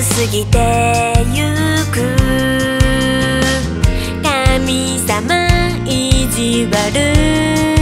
過ぎてゆく。神様意地悪。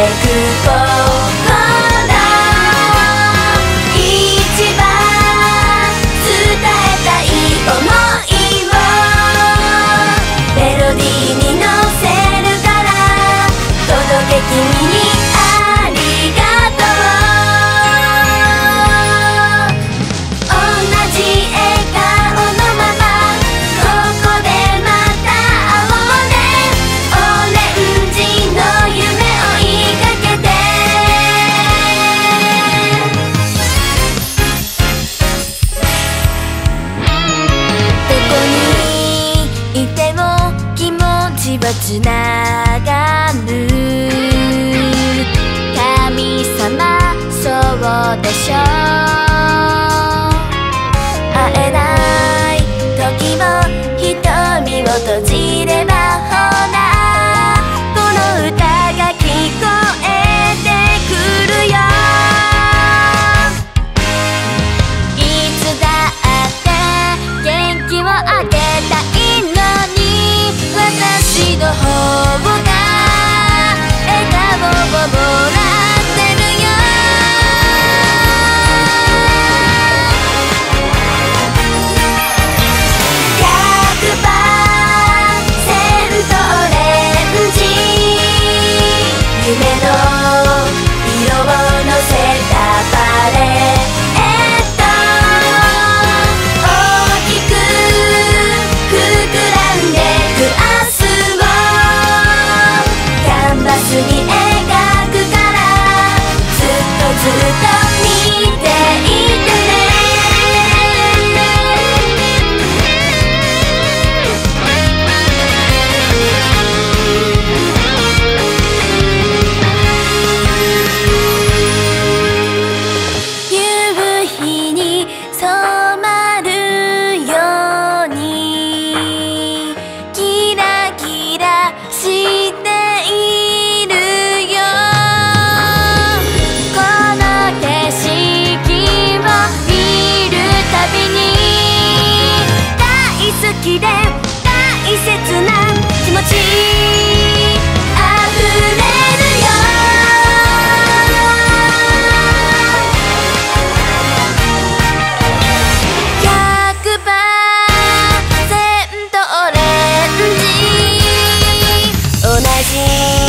goodbye. ちな você.